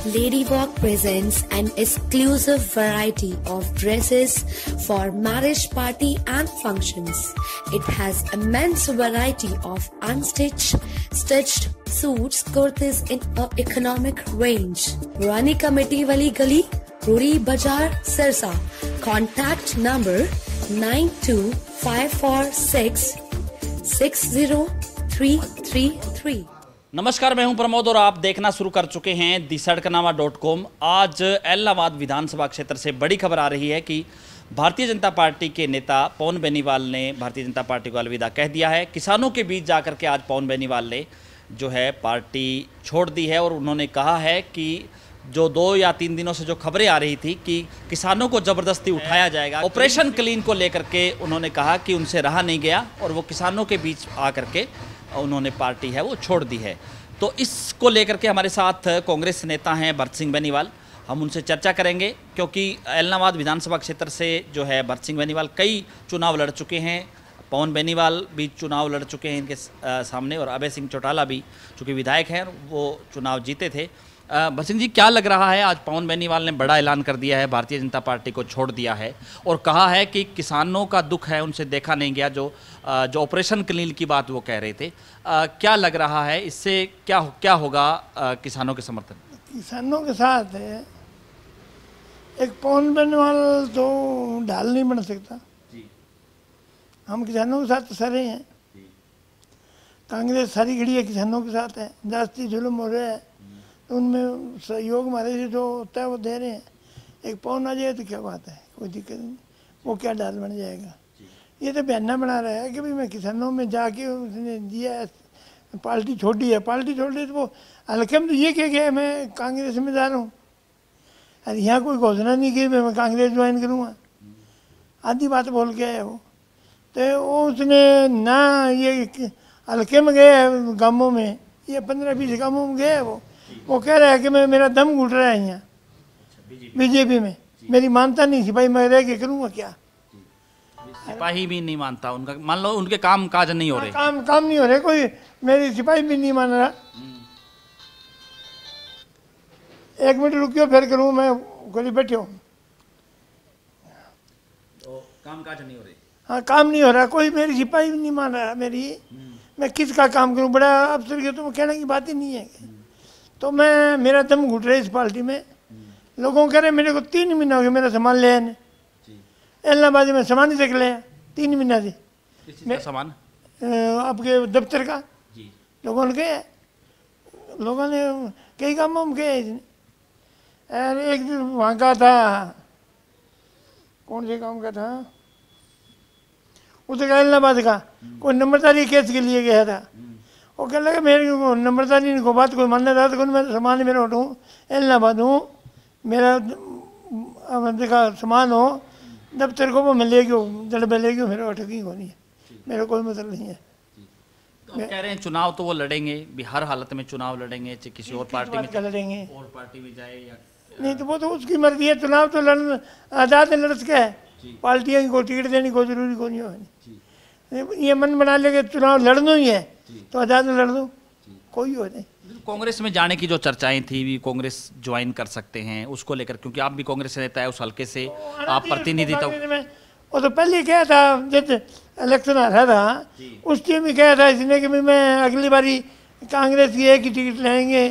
Ladywalk presents an exclusive variety of dresses for marriage party and functions. It has immense variety of unstitched, stitched suits, kurtis in a economic range. Rani Committee Wali Gali, Ruri Bazaar, Sirsa. Contact number 92546 60333. नमस्कार, मैं हूँ प्रमोद और आप देखना शुरू कर चुके हैं दी सड़कनामा डॉट कॉम। आज एलाहाबाद विधानसभा क्षेत्र से बड़ी खबर आ रही है कि भारतीय जनता पार्टी के नेता पवन बेनीवाल ने, भारतीय जनता पार्टी को अलविदा कह दिया है। किसानों के बीच जाकर के आज पवन बेनीवाल ने जो है पार्टी छोड़ दी है और उन्होंने कहा है कि जो दो या तीन दिनों से जो खबरें आ रही थी कि किसानों को ज़बरदस्ती उठाया जाएगा, ऑपरेशन क्लीन को लेकर के उन्होंने कहा कि उनसे रहा नहीं गया और वो किसानों के बीच आकर के उन्होंने पार्टी है, वो छोड़ दी है। तो इसको लेकर के हमारे साथ कांग्रेस नेता हैं भरत सिंह बेनीवाल। हम उनसे चर्चा करेंगे, क्योंकि एलनाबाद विधानसभा क्षेत्र से जो है भरत सिंह बेनीवाल कई चुनाव लड़ चुके हैं। पवन बेनीवाल भी चुनाव लड़ चुके हैं इनके सामने, और अभय सिंह चौटाला भी चूँकि विधायक हैं, वो चुनाव जीते थे। सिंह जी क्या लग रहा है आज पवन बेनीवाल ने बड़ा ऐलान कर दिया है भारतीय जनता पार्टी को छोड़ दिया है और कहा है कि किसानों का दुख है उनसे देखा नहीं गया जो जो ऑपरेशन क्लीन की बात वो कह रहे थे। क्या लग रहा है इससे क्या क्या होगा किसानों के समर्थन? किसानों के साथ है। एक पवन बेनीवाल तो ढाल नहीं बन सकता। हम किसानों के साथ तो सरे हैं कांग्रेस सारी घड़ी है किसानों के साथ है। जास्ती जुल्म हो रहा है। उनमें सहयोग हमारे से जो होता है वो दे रहे हैं। एक पौन आ जाए तो क्या बात है? कोई दिक्कत नहीं। वो क्या डाल बन जाएगा? ये तो बयाना बना रहा है कि भाई मैं किसानों में जाके उसने दिया है पार्टी छोड़ी है। पार्टी छोड़ दी तो वो हल्के में तो ये कह गया मैं कांग्रेस में जा रहा हूँ। अरे यहाँ कोई घोषणा नहीं की मैं कांग्रेस ज्वाइन करूँगा। आधी बात बोल के आया वो। तो वो उसने ना ये हल्के में गए गाँवों में। ये पंद्रह बीस गाँवों में गया है वो। वो कह रहा है कि मैं मेरा दम घुट रहा है यहाँ। बीजेपी में। मेरी मानता नहीं सिपाही मैं रह के करूँगा क्या? सिपाही भी नहीं मानता। उनका मान लो उनके काम काज नहीं हो रहे। काम काम नहीं हो रहे कोई मेरी सिपाही भी नहीं मान रहा। एक मिनट रुकियो फिर करूँ मैं गोली बैठे हूँ। तो काम काज नहीं हो रहे। हाँ काम नहीं हो रहा कोई मेरी सिपाही भी नहीं मान रहा मेरी। मैं किसका काम करूँ? बड़ा अफसर के तो कहने की बात ही नहीं है। तो मैं मेरा दम घुट रहा इस पार्टी में। लोगों कह रहे मेरे को तीन महीना हो गया मेरा सामान ले आने। इलाहाबाद में सामान ही देख लिया तीन महीना से। सामान? आपके दफ्तर का। लोगों ने कहा लोगों ने कई कामों में कहे अरे एक दिन वहाँ का था कौन से काम का था? उसे कहा इलाहाबाद का। कोई नंबरदारी केस के लिए गया था? वो कहने लगे मेरे को नम्रता नहीं को बात कोई मानने था तो मैं सामान मेरा उठूँ इलाहाबाद हूँ मेरा देखा सामान हो दफ्तर को मैं ले गयो जड़ में ले गयो मेरे अटकी को नहीं मेरा कोई मतलब नहीं है तो कह रहे हैं चुनाव तो वो लड़ेंगे भी हर हालत में चुनाव लड़ेंगे चाहे किसी और पार्टी में लड़ेंगे और पार्टी में जाए या नहीं तो वो तो उसकी मर्ज़ी है चुनाव तो लड़ आज़ाद लड़ सके है पार्टियाँ को टिकट देनी कोई ज़रूरी को नहीं हो ये मन बना लेके चुनाव लड़ना ही है। तो आज़ाद में लड़ दो। कोई हो नहीं। कांग्रेस में जाने की जो चर्चाएँ थी भी कांग्रेस ज्वाइन कर सकते हैं उसको लेकर क्योंकि आप भी कांग्रेस से नेता है उस हल्के से आप प्रतिनिधि तो वो तो पहले क्या था जब इलेक्शन आ रहा था उस टाइम भी कहा था इसने कि मैं अगली बारी कांग्रेस की एक ही टिकट लेंगे।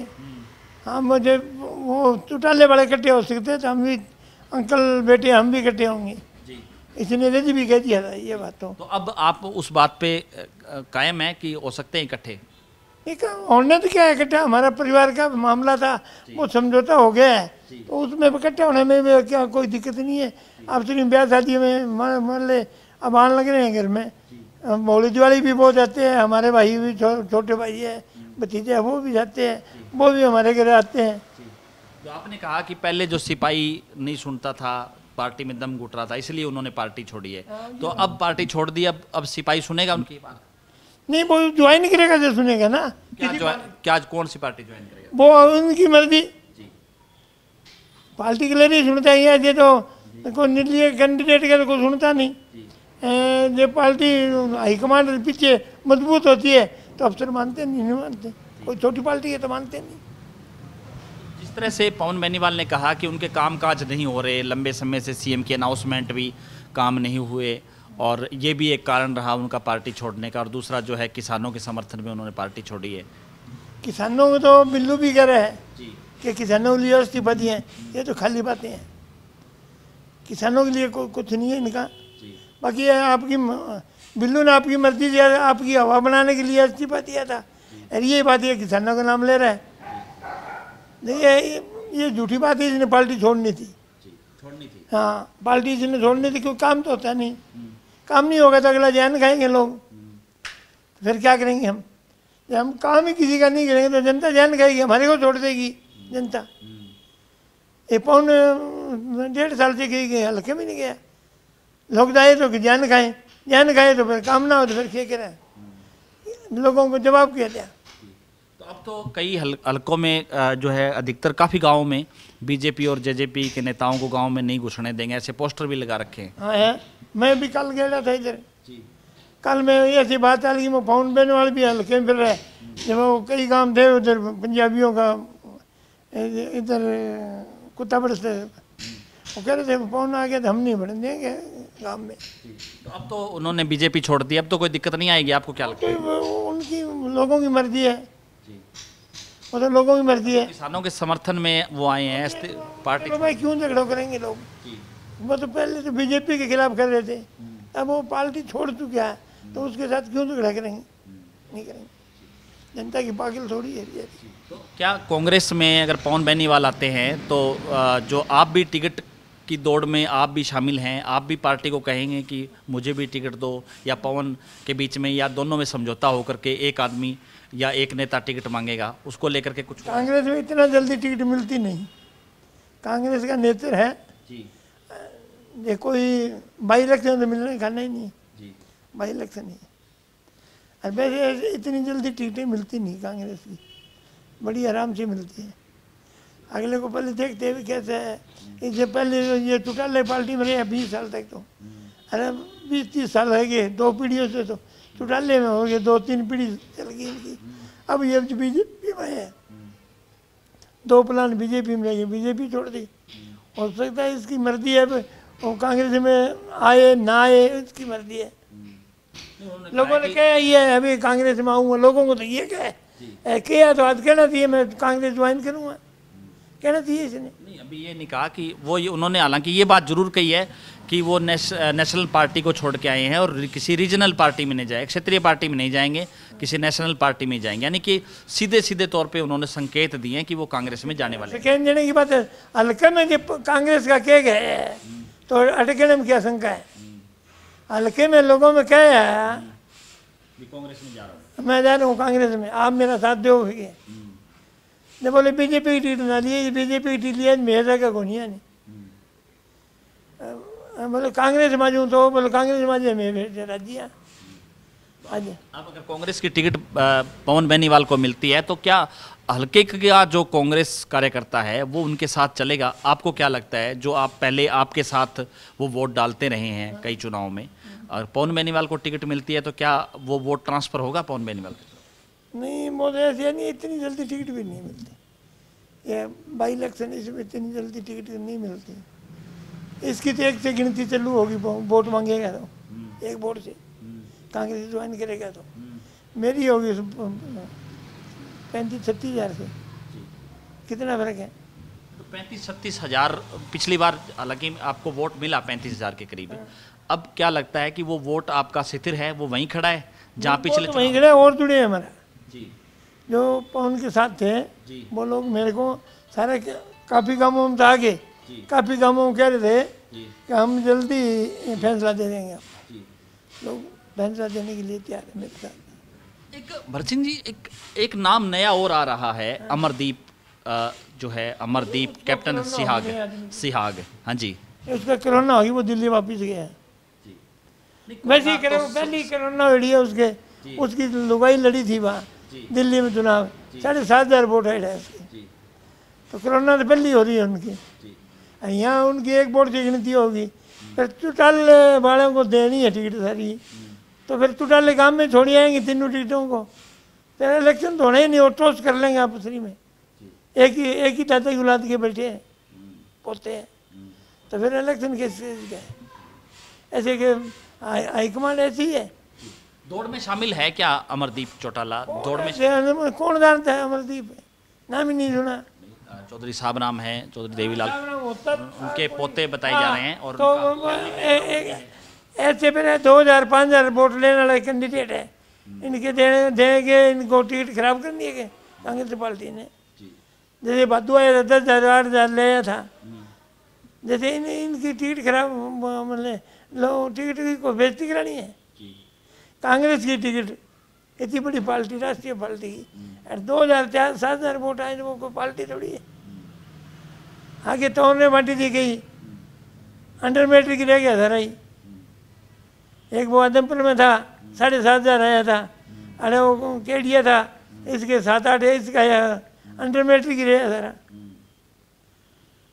हम मुझे वो चुटाले बड़े इकट्ठे हो सकते तो हम भी अंकल बेटे हम भी इकट्ठे होंगे। इसने रज भी कह दिया था ये बात तो। तो अब आप उस बात पे कायम है कि हो सकते हैं इकट्ठे? एक होने तो क्या है इकट्ठा? हमारा परिवार का मामला था वो समझौता हो गया है। तो उसमें इकट्ठा होने में भी क्या कोई दिक्कत नहीं है। अब सिर्फ़ ब्याह शादी में मान ले अब आने लग रहे हैं घर में। मौली दिवाली भी बहुत आते हैं हमारे भाई भी छोटे भाई है भतीजे वो भी जाते हैं वो भी हमारे घर आते हैं। तो आपने कहा कि पहले जो सिपाही नहीं सुनता था पार्टी में दम घुट रहा था इसलिए उन्होंने पार्टी छोड़ी है। हाँ, तो अब पार्टी छोड़ दी अब अब सिपाही सुनेगा उनकी बात? नहीं वो ज्वाइन करेगा जो सुनेगा ना। क्या क्या कौन सी पार्टी ज्वाइन करेगा? वो उनकी मर्ज़ी। पार्टी के लिए नहीं सुनता है ये तो कोई निर्दलीय कैंडिडेट का कोई सुनता नहीं। जो। पार्टी हाईकमांड पीछे मज़बूत होती है तो अफसर मानते नहीं नहीं मानते। कोई छोटी पार्टी है तो मानते नहीं। जिस तरह से पवन बेनीवाल ने कहा कि उनके कामकाज नहीं हो रहे लंबे समय से सीएम के अनाउंसमेंट भी काम नहीं हुए और ये भी एक कारण रहा उनका पार्टी छोड़ने का और दूसरा जो है किसानों के समर्थन में उन्होंने पार्टी छोड़ी है। किसानों को तो बिल्लू भी कह रहा है कि किसानों के लिए इस्तीफा दिए हैं ये तो खाली बातें हैं। किसानों के लिए कुछ नहीं है इनका। बाकी आपकी बिल्लू ने आपकी मर्ज़ी आपकी हवा बनाने के लिए इस्तीफा दिया था। अरे ये बात ये किसानों का नाम ले रहा है। देखिए ये, ये झूठी बात है इसने पार्टी छोड़नी थी। छोड़नी थी। हाँ पार्टी इसने छोड़नी थी क्योंकि काम तो होता नहीं। काम नहीं होगा तो अगला जैन खाएँगे लोग। फिर क्या करेंगे हम? जब हम काम ही किसी का नहीं करेंगे तो जनता जान खाएगी हमारे को छोड़ देगी जनता। ये पौन डेढ़ साल से गई गए हल्के में नहीं गया। लोग जाए तो जान खाएँ जान खाए तो फिर काम ना हो तो फिर क्या करें? लोगों को जवाब किया दिया? अब तो कई हल, हलकों में जो है अधिकतर काफ़ी गाँव में बीजेपी और जेजेपी के नेताओं को गाँव में नहीं घुसने देंगे ऐसे पोस्टर भी लगा रखे हैं। हाँ है। मैं भी कल गया था इधर। कल मैं ऐसी बात आ रही वो फाउंड बैन वाले भी हल्के में फिर रहे। जब वो कई काम थे उधर पंजाबियों का इधर- कुत्ता बरसते वो कह रहे थे पौन आ गया तो हम नहीं बढ़ने देंगे गाँव में। तो अब तो उन्होंने बीजेपी छोड़ दी अब तो कोई दिक्कत नहीं आएगी आपको क्या लगता तो है उनकी लोगों की मर्ज़ी है। वो तो लोगों की मर्ज़ी है। किसानों के समर्थन में वो आए हैं पार्टी तो भाई क्यों झगड़ो करेंगे लोग? वो तो पहले तो बीजेपी के खिलाफ कर रहे थे। अब वो पार्टी छोड़ चुका है तो उसके साथ क्यों झगड़ा करेंगे? नहीं करेंगे। जनता की पागल थोड़ी है तो क्या कांग्रेस में अगर पवन बेनीवाल आते हैं तो जो आप भी टिकट की दौड़ में आप भी शामिल हैं आप भी पार्टी को कहेंगे कि मुझे भी टिकट दो या पवन के बीच में या दोनों में समझौता होकर के एक आदमी या एक नेता टिकट मांगेगा उसको लेकर के कुछ कांग्रेस में इतना जल्दी टिकट मिलती नहीं। कांग्रेस का नेतृत्व है। जी। ये कोई बाई इलेक्शन तो मिलने का नहीं नहीं। जी। बाई इलेक्शन नहीं और वैसे इतनी जल्दी टिकटें मिलती नहीं कांग्रेस की। बड़ी आराम से मिलती है। अगले को पहले देखते हुए कैसे है। इससे पहले तो ये चुटाले पार्टी में रहे बीस साल तक तो। अरे बीस तीस साल रह गए दो पीढ़ियों से तो चुटाले में हो गए दो तीन पीढ़ी चल गई इनकी। अब ये बीजेपी में है दो प्लान बीजेपी में रहेगी बीजेपी छोड़ दी। हो सकता है इसकी मर्ज़ी है अब वो कांग्रेस में आए ना आए इसकी मर्ज़ी है। लोगों ने कहा ये अभी कांग्रेस में आऊँगा लोगों को तो ये क्या है। ए, किया तो आज कहना चाहिए मैं कांग्रेस ज्वाइन करूँगा। कहना चाहिए इसने। नहीं अभी ये नहीं कहा कि वो ये उन्होंने हालाँकि ये बात ज़रूर कही है कि वो नेश, नेशनल पार्टी को छोड़ के आए हैं और किसी रीजनल पार्टी में नहीं जाए क्षेत्रीय पार्टी में नहीं जाएँगे किसी नेशनल पार्टी में जाएँगे। यानी कि सीधे सीधे तौर पे उन्होंने संकेत दिए हैं कि वो कांग्रेस में जाने वाले हैं। सेकेंड देने की बात है हल्के में जब कांग्रेस का केक है तो अटकने में क्या शंका है? हल्के में लोगों में क्या है कांग्रेस में जा रहा हूँ। मैं जा रहा हूँ कांग्रेस में आप मेरा साथ दोगे जब बोले बीजेपी की टिकट ना लिए बीजेपी की टिकट लिया मेरा का कोनिया नहीं अ, बोले कांग्रेस में जाऊँ तो बोले कांग्रेस में जाए मैं राज्य अब अगर कांग्रेस की टिकट पवन बेनीवाल को मिलती है तो क्या हल्के का जो कांग्रेस कार्यकर्ता है वो उनके साथ चलेगा आपको क्या लगता है जो आप पहले आपके साथ वो वोट डालते रहे हैं कई चुनाव में और पवन बेनीवाल को टिकट मिलती है तो क्या वो वोट ट्रांसफ़र होगा पवन बेनीवाल के नहीं मोदी ऐसे नहीं इतनी जल्दी टिकट भी नहीं मिलती। ये बाई इलेक्शन इसमें इतनी जल्दी टिकट नहीं मिलती। इसकी तो एक से गिनती चालू होगी वोट मांगेगा तो। एक वोट से। कांग्रेस ज्वाइन करेगा तो। मेरी होगी पैंतीस छत्तीस हज़ार से। कितना फ़र्क है? तो पैंतीस छत्तीस हज़ार पिछली बार हालाँकि आपको वोट मिला पैंतीस हज़ार के करीब। अब क्या लगता है कि वो वोट आपका स्थिर है वो वहीं खड़ा है जहाँ पिछले तो वहीं खड़ा खड़े और जुड़े हैं हमारा। जी पवन के साथ थे वो लोग मेरे को सारे काफ़ी कामों में तो आगे। काफ़ी कामों में कह रहे थे कि हम जल्दी फैसला दे देंगे। आपको लोग फैसला देने के लिए तैयार है मेरे साथ। एक भरसिंह जी एक एक नाम नया और आ रहा है अमरदीप जो है अमरदीप कैप्टन सिहाग। सिहाग हाँ जी। उसका कोरोना होगी वो दिल्ली वापस गया। है वैसे ही करे वो पहली कोरोना हुई है उसके। उसकी लुगाई लड़ी थी वहाँ। दिल्ली में चुनाव। साढ़े सात हज़ार वोट है उसकी तो कोरोना तो पहली हो रही है उनकी। यहाँ उनकी एक वोट की गिनती होगी। फिर चुटाल वालों को देनी है टिकट सारी। तो फिर चुटाले काम में छोड़ी आएँगे तीनों टिकटों को। फिर इलेक्शन तो होना ही नहीं और टोस कर लेंगे आप उसी में एक ही एक ही दादा की औलाद के बैठे हैं। पोते हैं। तो फिर इलेक्शन किस चीज़ का है ऐसे कि हाई- हाईकमांड ऐसी है। दौड़ में शामिल है क्या अमरदीप चौटाला? दौड़ में कौन जानता है अमरदीप? नाम ही नहीं सुना। चौधरी साहब नाम है चौधरी देवीलाल। उनके पोते बताए जा रहे हैं और तो ऐसे फिर दो हज़ार पाँच हज़ार वोट लेने वाला कैंडिडेट है। इनके देने देंगे इनको टिकट खराब कर दिए गए कांग्रेस पार्टी ने। जैसे बादू आया था दस हज़ार आठ हज़ार ले आया था जैसे इन इनकी टिकट खराब मतलब लो टिकट को बेजती करानी है? कांग्रेस की टिकट। इतनी बड़ी पार्टी राष्ट्रीय पार्टी। की और दो हज़ार चार सात हज़ार वोट आए वो कोई पार्टी थोड़ी है। आगे तो उन्हें बांटी दी गई अंडर मैट्रिक रह गया था रही। एक वो आदमपुर में था साढ़े सात हज़ार आया था। अरे वो केडिया था इसके सात आठ है इसका अंडर मैट्रिक रहा सारा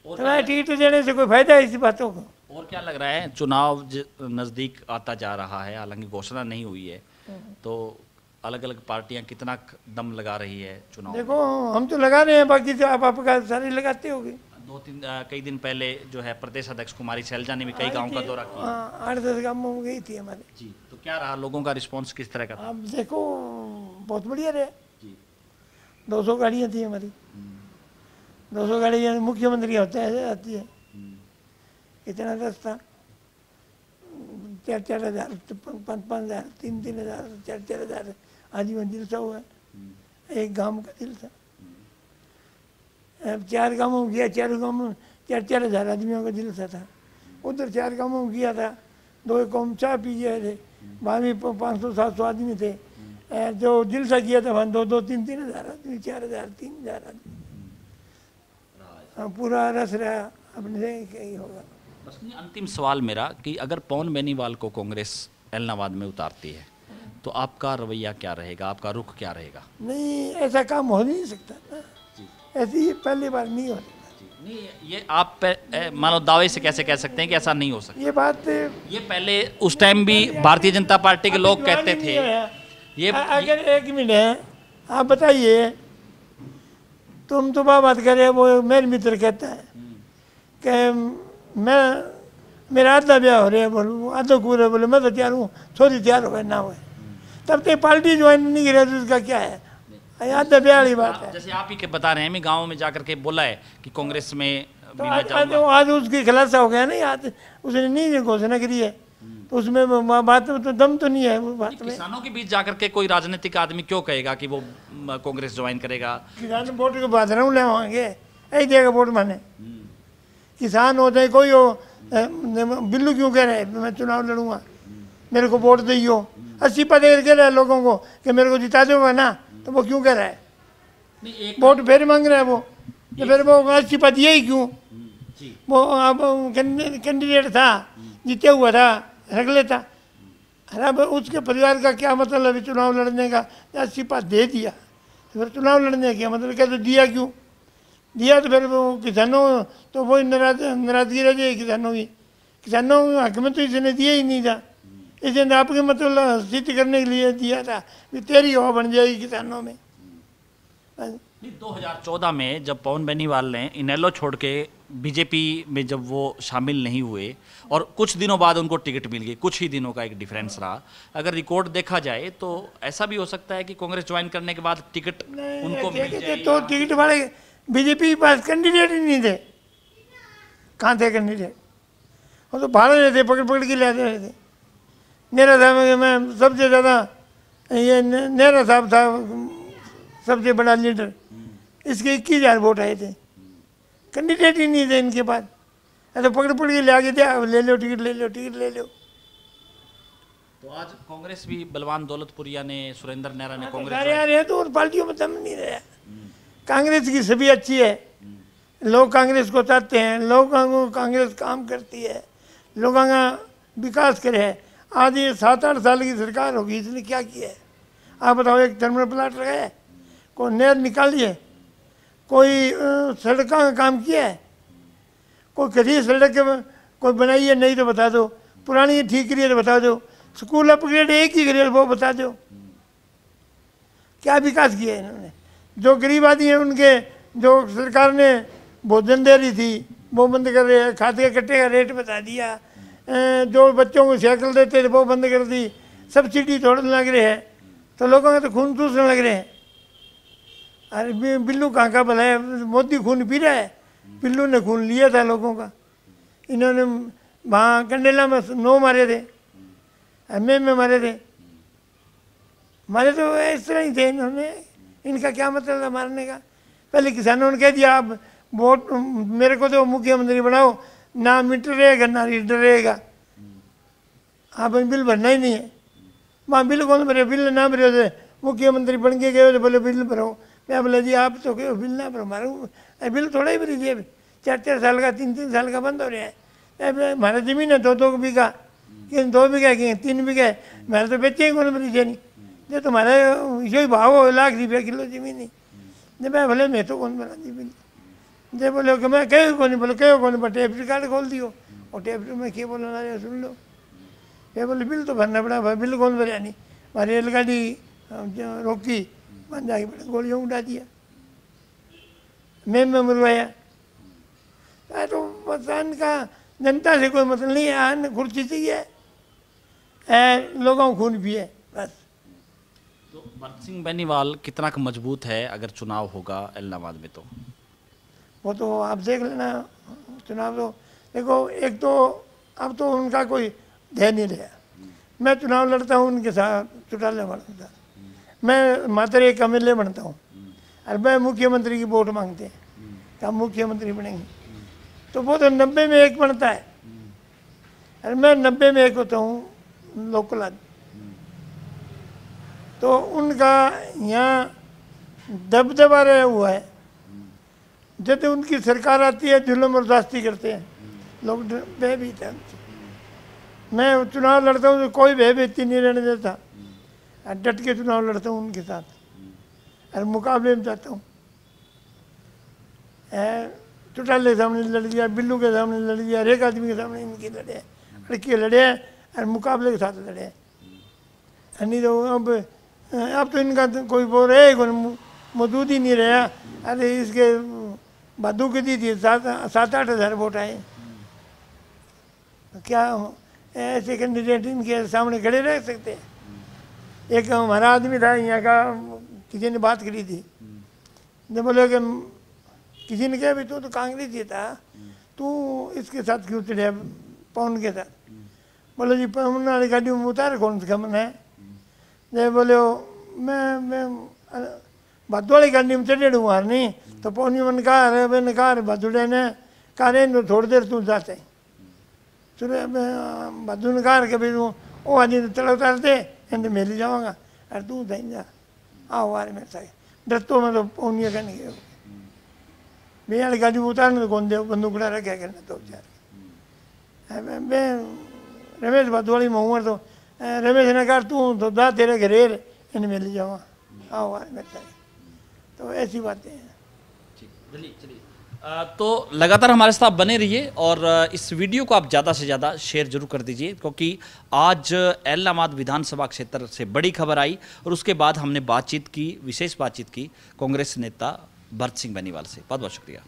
तो टिकट देने से कोई फ़ायदा है इस बातों को? और क्या लग रहा है चुनाव नज़दीक आता जा रहा है हालाँकि घोषणा नहीं हुई है तो अलग अलग पार्टियाँ कितना दम लगा रही है चुनाव देखो हम तो लगा रहे हैं बाकी तो आप आपका सारी लगाते होगे। दो तीन कई दिन पहले जो है प्रदेश अध्यक्ष कुमारी सैलजा ने भी कई गाँव का दौरा किया। हाँ, आठ दस गाँवों में गई थी हमारे। जी तो क्या रहा लोगों का रिस्पांस किस तरह का था? आप देखो बहुत बढ़िया रहे। जी। दो सौ गाड़ियाँ थी हमारी। दो सौ गाड़ियाँ मुख्यमंत्री होते हैं आती है। इतना रास्ता चार चार हज़ार पाँच पाँच हज़ार तीन तीन हज़ार चार चार हज़ार आदमी दिलसा हुआ। है एक गाँव का दिलसा। अब चार गाँवों में किया चार गाँव में चार चार हज़ार आदमियों का दिलसा था। उधर चार गाँवों में किया था। दो एक कौम चाय पी गए थे। वहाँ भी पाँच सौ सात सौ आदमी थे। अ, जो दिलसा किया था वहाँ दो दो तीन तीन हज़ार आदमी चार हज़ार तीन हज़ार आदमी। हाँ, पूरा रस रहा अपने से कहीं होगा। बस अंतिम सवाल मेरा कि अगर पवन बेनीवाल को कांग्रेस एलनाबाद में उतारती है तो आपका रवैया क्या रहेगा? आपका रुख क्या रहेगा? नहीं ऐसा काम हो नहीं सकता ना। ऐसी पहली बार नहीं हो सकता। नहीं ये आप मानो दावे से कैसे कह सकते हैं कि ऐसा नहीं हो सकता? ये बात ये पहले उस टाइम भी भारतीय जनता पार्टी के लोग कहते थे। ये अगर एक मिनट है आप बताइए। तुम तो बात करे वो मेरे मित्र कहता है कि मैं मेरा आधा ब्याह हो रहा है बोलो आधा कूर है बोले मैं तो तैयार हूँ छोरी तैयार हो ना हुए तब तक पार्टी ज्वाइन नहीं करे तो उसका क्या है? आधा ब्याह वाली बात है। जैसे आप ही के बता रहे हैं मैं गाँव में जाकर के बोला है कि कांग्रेस में तो आज आज आज उसकी खुलासा हो गया ना आज उसने नहीं घोषणा करी है। तो उसमें बात तो दम तो नहीं है वो बात में। किसानों के बीच जाकर के कोई राजनीतिक आदमी क्यों कहेगा कि वो कांग्रेस ज्वाइन करेगा? किसान वोट के बाद रहूँ ले होंगे ऐसी वोट माने। किसान हो चाहे कोई हो बिल्लू क्यों कह रहे हैं मैं चुनाव लड़ूँगा। मेरे को वोट दही हो अस्सी पद कह रहा है लोगों को कि मेरे को जिता दोगे ना तो वो क्यों कह रहा है? वोट फिर मांग रहा है वो। तो फिर वो अस्सी पद यही क्यों? वो अब कैंडिडेट था जीते हुआ था रख लेता। अरे अब उसके परिवार का क्या मतलब है चुनाव लड़ने का? अस्सी पास दे दिया। तो फिर चुनाव लड़ने का मतलब क्या तो दिया क्यों? दिया तो फिर वो किसानों तो वही नाराज़ नाराज़गी रह जाएगी किसानों की। किसानों के हक में तो इसने दिया ही नहीं था। इसने आपके मतलब सिद्ध करने के लिए दिया था कि तेरी हवा बन जाएगी किसानों में। दो नहीं 2014 में जब पवन बेनीवाल ने इनेलो छोड़ के बीजेपी में जब वो शामिल नहीं हुए और कुछ दिनों बाद उनको टिकट मिल गई कुछ ही दिनों का एक डिफरेंस रहा। अगर रिकॉर्ड देखा जाए तो ऐसा भी हो सकता है कि कांग्रेस ज्वाइन करने के बाद टिकट उनको मिल जाए तो टिकट वाले बीजेपी के पास कैंडिडेट ही नहीं थे। कहाँ थे कैंडिडेट वो तो भाड़ रहे थे पकड़ पकड़ के ले रहे थे। नेहरा साहब में सबसे ज़्यादा ये नेहरा साहब था सबसे बड़ा लीडर इसके इक्कीस हज़ार वोट आए थे। कैंडिडेट ही नहीं थे इनके पास। ऐसे पकड़ पकड़ के ले आगे थे ले लो टिकट ले लो टिकट ले लो। तो आज कांग्रेस भी बलवान दौलतपुरिया ने सुरेंद्र नेहरा ने कांग्रेस सारे आ रहे हैं तो पार्टियों में दम नहीं रहा। कांग्रेस की सभी अच्छी है। लोग कांग्रेस को चाहते हैं, लोग कांग्रेस काम करती है, लोगों विकास करे है। आज ये सात आठ साल की सरकार होगी, इसने क्या किया है? आप बताओ, एक थर्मल प्लांट लगाया है, कोई नहर निकाली है, कोई सड़कों का काम किया है? कोई करी सड़क कोई बनाई है, नहीं तो बता दो। पुरानी ठीक करी है तो बता दो। स्कूल अपग्रेड एक ही करिए वो बता दो। क्या विकास किया है इन्होंने? जो गरीब आदमी है उनके, जो सरकार ने भोजन दे रही थी, वो बंद कर रहे खाद के कट्टे का रेट बता दिया। जो बच्चों को साइकिल देते थे, वो बंद कर दी। सब्सिडी छोड़ने लग रहे हैं। तो लोगों के तो खून चूसने लग रहे हैं। अरे बिल्लू कहाँ का भला है? मोदी खून पी रहा है। बिल्लू ने खून लिया था लोगों का। इन्होंने वहाँ कंडेला में नौ मारे थे। एम में मारे थे। मारे तो इस तरह ही थे इन्होंने। इनका क्या मतलब था मारने का? पहले किसानों ने कह दिया, आप वोट, मेरे को तो मुख्यमंत्री बनाओ, ना मीटर रहेगा, ना रीडर रहेगा। आप बिल भरना ही नहीं है। वहाँ बिल कौन भरे? बिल ना भरे थे मुख्यमंत्री बन के गए तो बोले बिल भरो। मैं बोला, जी, आप तो कहो बिल ना भरो हमारा अरे, बिल थोड़ा ही भरी जेब चार चार साल का, तीन तीन साल का बंद हो रहा है। हमारा ज़मीन है, दो दो बीघा। दो बीघा की तीन बीघा। है मैंने तो बेचे ही कौन भरी नहीं जो तुम्हारा यही भाव हो लाख रुपया किलो ज़मीन ही। जब मैं बोले मैं तो कौन बना बिल? जब बोले कि मैं कहो कौन बोले कहो कौन बोले टेप रिकॉर्ड खोल दियो। और टेप में क्या बोलना रहा सुन लो। ये बोले बिल तो भरना पड़ा भाई बिल कौन भरा नहीं? हमारी रेलगाड़ी रोकी बन जाके बड़ा गोलियों उठा दिया। मैं में मरवाया। अरे तो मतदान का जनता से कोई मतलब नहीं है कुर्सी चाहिए। है लोगों को खून पिए बस। तो भरत सिंह बेनीवाल कितना का मज़बूत है अगर चुनाव होगा इलाहाबाद में तो? वो तो आप देख लेना, चुनाव तो देखो, एक तो अब तो उनका कोई ध्यान नहीं रहा। मैं चुनाव लड़ता हूँ, उनके साथ चुटाले बनता मैं मात्र एक एमएलए बनता हूँ। और मैं मुख्यमंत्री की वोट मांगते हैं। कि हम मुख्यमंत्री बनेंगे। तो वो तो नब्बे में एक बनता है। और मैं नब्बे में एक होता हूँ, लोकल आदमी। तो उनका यहाँ दबदबा रहा हुआ है। जब उनकी सरकार आती है, जुल्म जास्ती करते हैं। लोग भयभीत हैं। मैं चुनाव लड़ता हूँ तो कोई भयभीति नहीं रहने देता। डट के चुनाव लड़ता हूँ उनके साथ। और मुकाबले में जाता हूँ। चुटाले के सामने लड़ दिया बिल्लू के सामने लड़ दिया हर एक आदमी के सामने इनके लड़े लड़के लड़े हैं और मुकाबले के साथ लड़े हैं। नहीं तो अब अब तो इनका तो कोई वो रहे, कोई मौ- मौजूद ही नहीं रहा। अरे इसके बादू की दी थी, सात आठ हज़ार वोट आए। तो क्या ऐसे कैंडिडेट इनके सामने खड़े रह सकते हैं? एक हमारा आदमी था, यहाँ का किसी ने बात करी थी। जब बोले कि, किसी ने कहा भी तू तो कांग्रेस ही था। तू इसके साथ क्यों चढ़िया पवन के साथ? बोले, जी, पवन वाली गाड़ी में उतार, कौन सा मन है? जब बोले मैं मैं भादू वाली गाड़ी में चढ़े हुआ नहीं तो पौनी मन कहा अरे मैंने कहा अरे भादुड़े ने कहा रे थोड़ी देर तू जाते चलो भादू ने कहा कि भाई तू वो आदमी तो चलो उतार दे इन्हें मेरी जाऊँगा अरे तू दही जा आओ यार मेरे साथ डर तो मैं तो पौनिया का नहीं गया वाली गाड़ी उतारने तो कौन दे बंदूक उड़ा रखा करना तो बेचारे मैं रमेश भादुआली में हूँ तो रमेश ने कहा, तू तो दा तेरे इन्हें मिल जावा आओ मेरे तो ऐसी बातें हैं। तो लगातार हमारे साथ बने रहिए और इस वीडियो को आप ज़्यादा से ज़्यादा शेयर ज़रूर कर दीजिए, क्योंकि आज एलामाद विधानसभा क्षेत्र से बड़ी खबर आई और उसके बाद हमने बातचीत की, विशेष बातचीत की कांग्रेस नेता भरत सिंह बेनीवाल से। बहुत बहुत शुक्रिया।